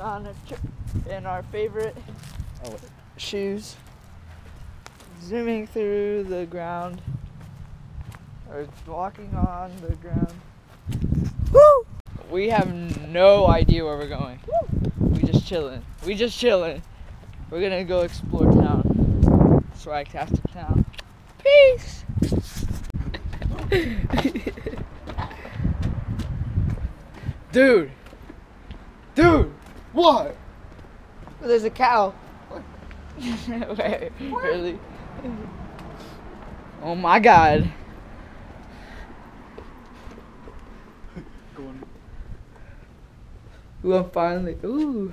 on a trip in our favorite Oh, shoes, zooming through the ground, or walking on the ground. Woo! We have no idea where we're going. We just chilling. We just chilling. We're gonna go explore town. Swagtastic town. Peace. Dude. Dude. What? There's a cow. Wait, really? Oh my god. Going. Ooh, I'm finally. Ooh.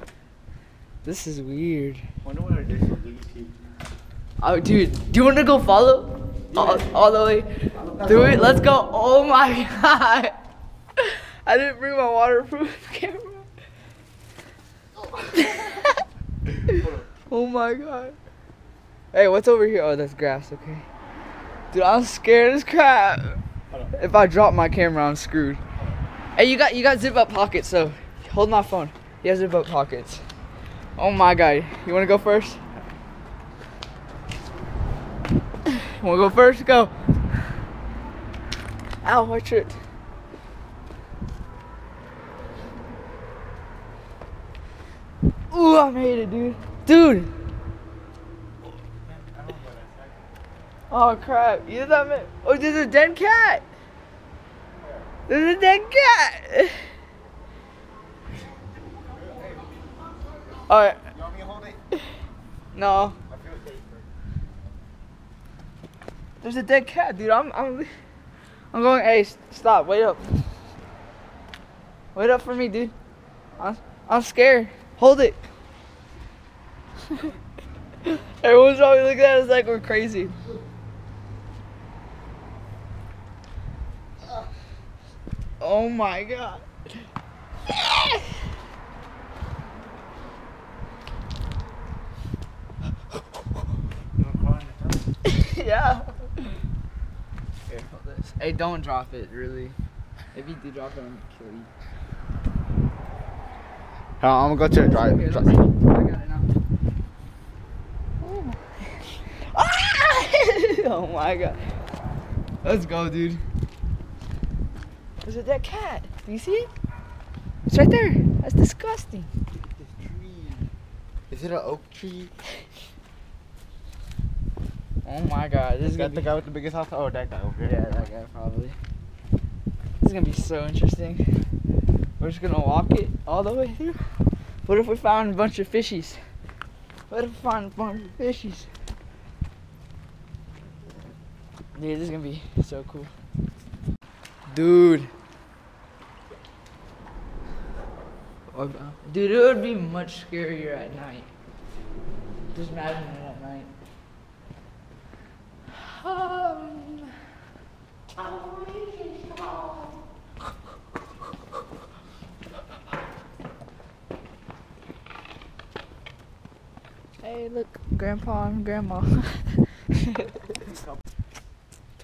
This is weird. Wonder what our dish will lead to. Oh, dude, do you want to go follow? All, all the way through it? Let's go. Oh my god. I didn't bring my waterproof camera. oh my god. Hey, what's over here? Oh, that's grass, okay. Dude, I'm scared as crap. If I drop my camera, I'm screwed. Hey, you got you got zip up pockets, so hold my phone. He has zip up pockets. Oh my god. You wanna go first? Wanna go first? Go. Ow, I tripped. Ooh, I made it, dude. Dude. Oh crap! You that man? Oh, there's a dead cat. There's a dead cat. All right. No. There's a dead cat, dude. I'm, I'm, I'm going. Hey, stop. Wait up. Wait up for me, dude. I'm, I'm scared. Hold it. Everyone's probably looking at us like we're crazy. Oh my god. You want to crawl in the tub? yeah. Here, hold this. Hey, don't drop it, really. If you do drop it, I'm gonna kill you. I'm gonna go to the drive. Here, dri- let's see. I got it now. Ah! Oh my god. Let's go, dude. Is it that cat. Do you see it? It's right there. That's disgusting. This tree. Is it an oak tree? Oh my god. This Is is that the be guy with the biggest house? Oh, that guy over Yeah, that guy probably. This is gonna be so interesting. We're just gonna walk it all the way through. What if we found a bunch of fishies? What if we found a bunch of fishies? Dude, this is gonna be so cool. Dude. Dude, it would be much scarier at night. Just imagine it at night. Um, Hey, look, Grandpa and Grandma.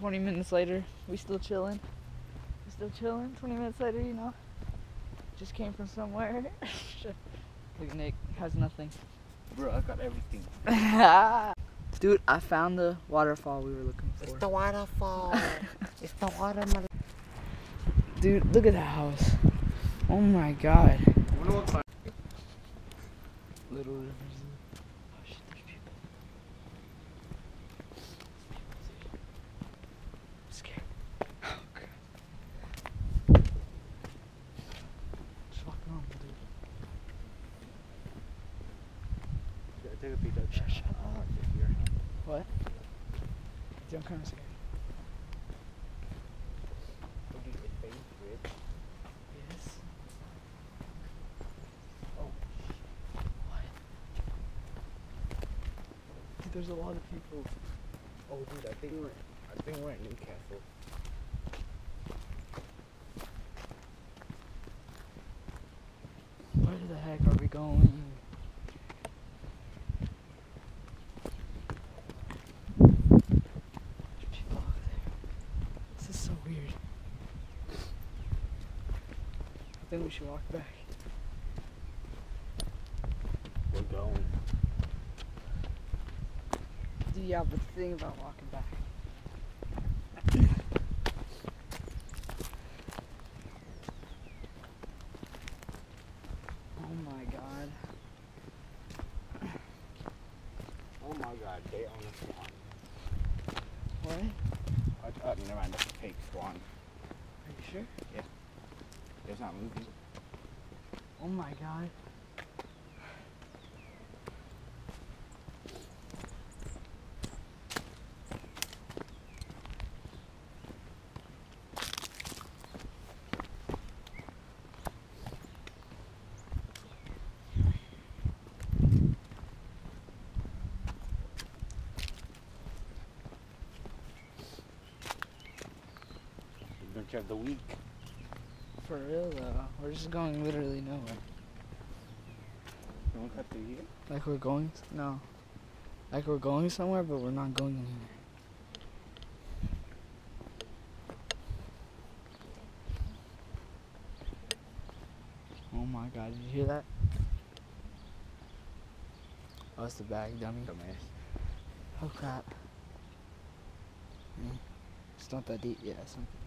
20 minutes later, we still chilling. We still chilling. 20 minutes later, you know. Just came from somewhere. look, Nick has nothing. Bro, I got everything. Dude, I found the waterfall we were looking for. It's the waterfall. it's the watermelon. Dude, look at that house. Oh my god. Wonder what Little rivers. Oh shit, there's people. I'm scared. Oh crap. Just walking on, dude. Yeah, Take a Shut, shut up. What? Dude, I'm kind of scared. Do you think, Rich? Yes. Oh, What? Dude, there's a lot of people. oh, dude, I think we're, I think we're at Newcastle. Where the heck are we going? Then we should walk back. We're going. Do you have a thing about walking back. oh my god. Oh my god, they own a swan. What? I, uh, never mind, that's a fake swan. Are you sure? Yeah. It's not moving. Oh my god. Don't the week? For real though. We're just going literally nowhere. You want to cut through here? Like we're going no. Like we're going somewhere but we're not going anywhere. Oh my god, did you hear that? Oh, it's the bag, dummy. Dumbass. Oh crap. Mm. It's not that deep. Yeah, it's not.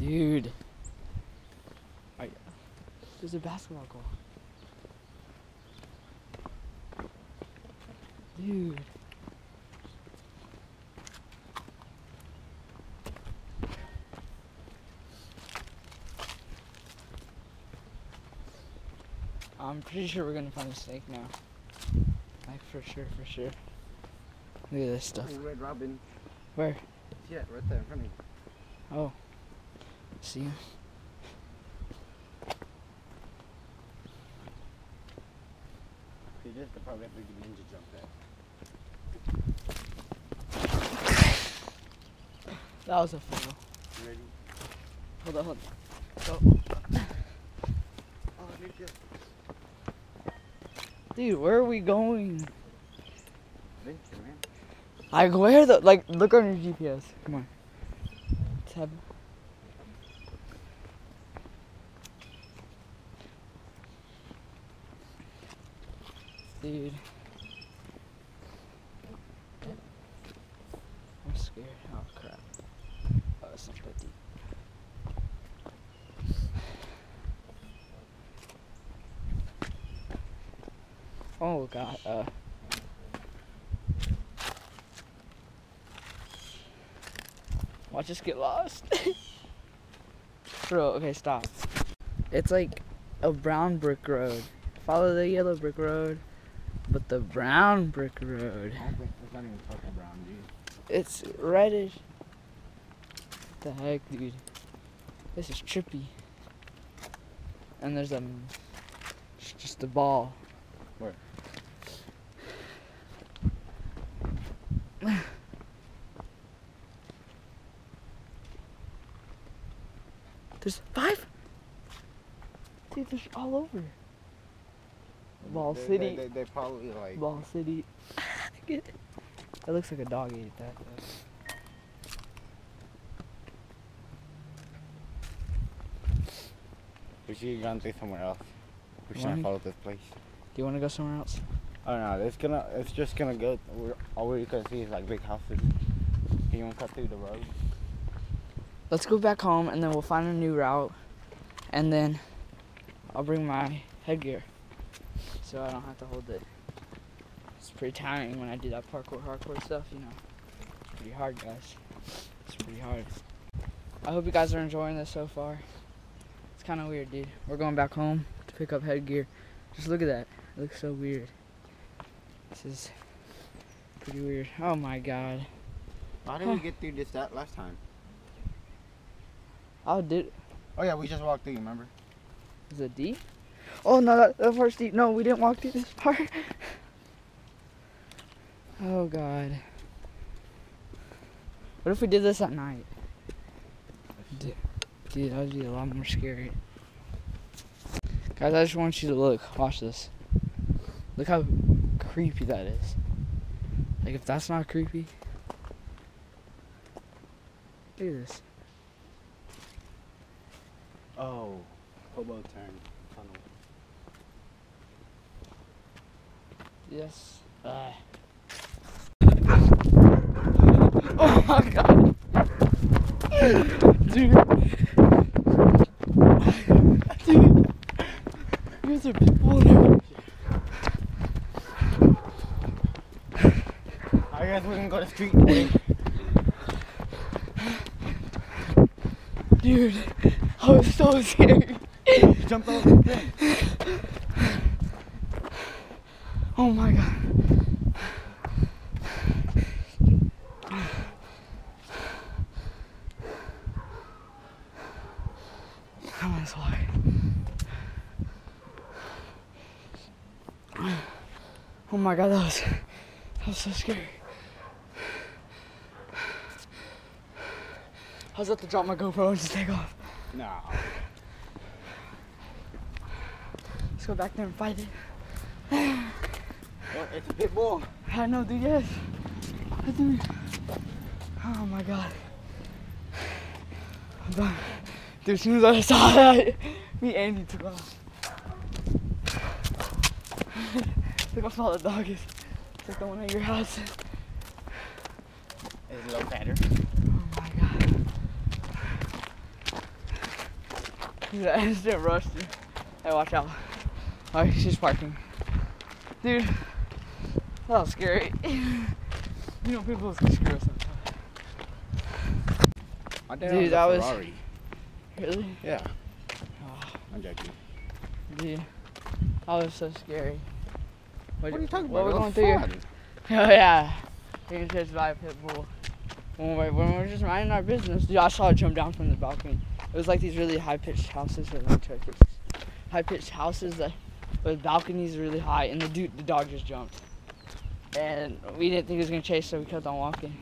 Dude. I, there's a basketball goal. Dude. I'm pretty sure we're gonna find a snake now. Like for sure, for sure. Look at this stuff. Red Robin. Where? Yeah, right there in front of you. Oh. See him? He just could probably have to get ninja jump that. That was a fail. You ready? Hold on, hold on. Oh, oh ninja. Dude, where are we going? Like where the like look on your GPS. Come on. Tab. Dude. I'm scared. Oh crap. Oh, it's not that deep. Oh god, uh Watch us get lost. Bro, okay, stop. It's like a brown brick road. Follow the yellow brick road, but the brown brick road. I don't think it's not even fucking brown, dude. It's reddish. What the heck, dude? This is trippy. And there's a, it's just a ball. Where? There's five. Dude, there's all over. Ball They- City. They, they, they probably like. Ball City. It. That looks like a dog ate that. Though. We should have gone through somewhere else. We Why? shouldn't follow this place. Do you want to go somewhere else? Oh no, it's gonna, it's just gonna go. We're, all we can see is like big houses. You want to cut through the road? Let's go back home and then we'll find a new route. And then I'll bring my headgear so I don't have to hold it. It's pretty tiring when I do that parkour, hardcore stuff, you know. It's pretty hard, guys. It's pretty hard. I hope you guys are enjoying this so far. It's kind of weird, dude. We're going back home to pick up headgear. Just look at that. It looks so weird. This is pretty weird. Oh my god. Why did Huh. we get through this that last time? Oh, did Oh yeah, we just walked through. Remember? Is it deep? Oh no, that, that part's deep. No, we didn't walk through this part. oh god. What if we did this at night? Dude, dude, that would be a lot more scary. Guys, I just want you to look. Watch this. Look how creepy that is. Like, if that's not creepy. Look at this. Oh, hobo turn Yes. Uh. Oh my god. Dude. Dude. There's are people there. I guess we can go to street today. Dude. I was so scared. Jump over the fence. Oh my god. Come on, slide. Oh my god, that was that was so scary. I was about to drop my GoPro and just take off. No. Let's go back there and fight it. It's a pit bull. I know, dude, yes. I do. Oh my god. I'm done. Dude, as soon as I saw that, me and Andy took off. took off all the doggies. Took the one at your house. Is It's a little fatter. Oh my god. Dude, I instant rush, dude. Hey, watch out. Oh, she's parking. Dude, that was scary. you know, people can screw us sometimes. My dad Dude, owns a that was- Ferrari. Really? Yeah. Oh, I'm joking. dude, that was so scary. What are you talking what about? we're going was through your- fun. Oh yeah, being chased by a pit bull. When we when we were just minding our business, dude, I saw it jump down from the balcony. It was like these really high pitched houses or like high pitched houses that with balconies really high, and the dude, the dog just jumped. And we didn't think he was gonna chase, so we kept on walking.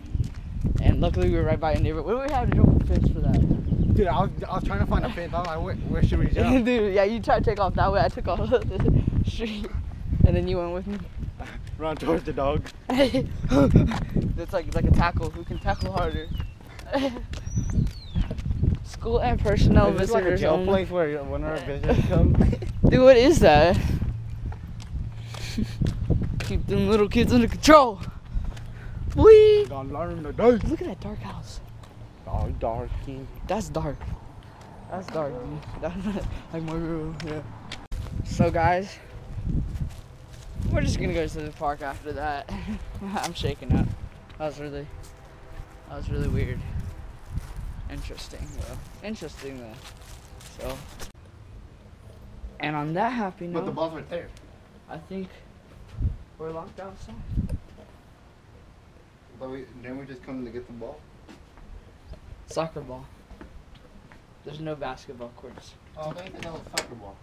And luckily, we were right by a neighbor. What do we have to jump the fence for that? Dude, I was, I was trying to find a fence. I was like, where, where should we jump? dude, yeah, you tried to take off that way. I took off the street, and then you went with me. Run towards the dog. it's like it's like a tackle. Who can tackle harder? School and personnel Is this like a visitors jail only. place where when our visitors come? Dude, what is that? Keep them little kids under control. Wee! Gonna learn. Look at that dark house. Oh, dark. That's dark. That's dark, dude. That's like my room. Yeah. So guys, we're just gonna go to the park after that. I'm shaking up. That was really, that was really weird. Interesting, well, interesting though. So, and on that happy note, But the ball's right there. I think we're locked outside. But we, didn't we just come to get the ball? Soccer ball. There's no basketball courts. Oh, they said that was soccer ball.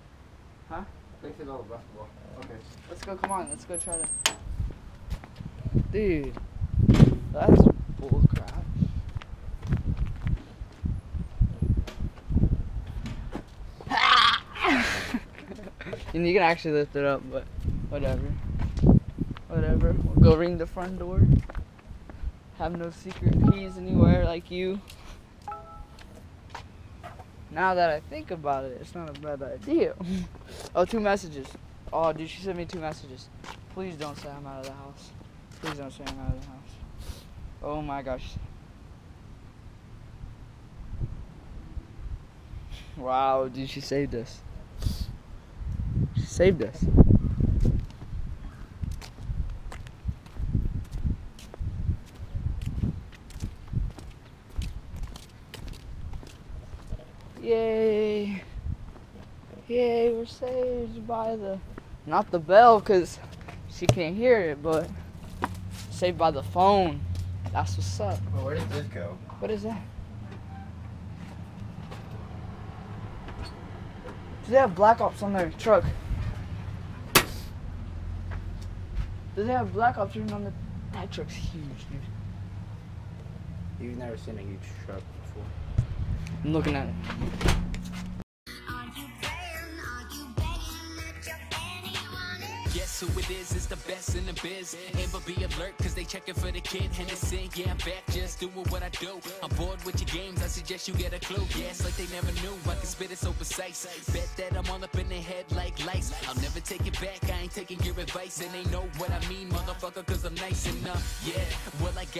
Huh? They said that was basketball. Okay. Let's go. Come on. Let's go try to. Dude, that's bull crap. and you can actually lift it up, but whatever. Go ring the front door. Have no secret keys anywhere like you. Now that I think about it, it's not a bad idea. oh, two messages. Oh, dude, she sent me two messages. Please don't say I'm out of the house. Please don't say I'm out of the house. Oh my gosh. Wow, dude, she saved us. She saved us. Yay. Yay, we're saved by the not the bell because she can't hear it, but saved by the phone. That's what's up. Well, where did this go? What is that? Do they have black ops on their truck? Do they have black ops written on the that truck's huge, dude. You've never seen a huge truck before. I'm looking at it. Who it is? The best in the biz. Amber be alert, cause they checking for the kid. Yeah, I'm back, just doing what I do. I'm bored with your games, I suggest you get a clue. Yeah, like they never knew. I can spit it so precise. Bet that I'm all up in their head like lice. I'll never take it back, I ain't taking your advice. And they know what I mean, motherfucker, cause I'm nice enough. Yeah, well, I got